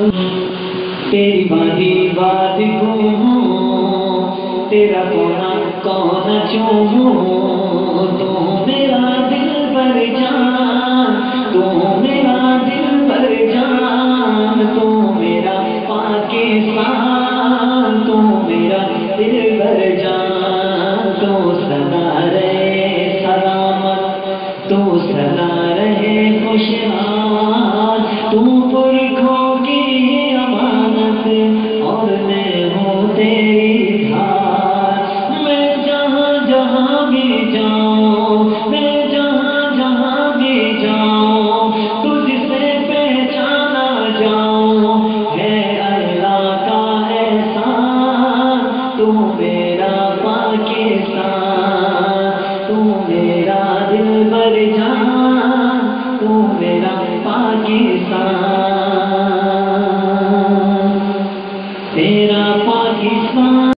तेरी बाधी बात हूँ तेरा कोना कौन चूमू? तू मेरा दिल पर जान, तू मेरा दिल पर जान, तू मेरा पाकिस्तान तू मेरा दिल पर जान, तू सदा रे सलामत, तू सदा جاؤں میں جہاں جہاں بھی جاؤں، تجھ سے پہچانا جاؤں۔ ہے اللہ کا احسان، تو میرا پاکستان، تو میرا دل بر جان، تو میرا پاکستان۔ تیرا پاکستان۔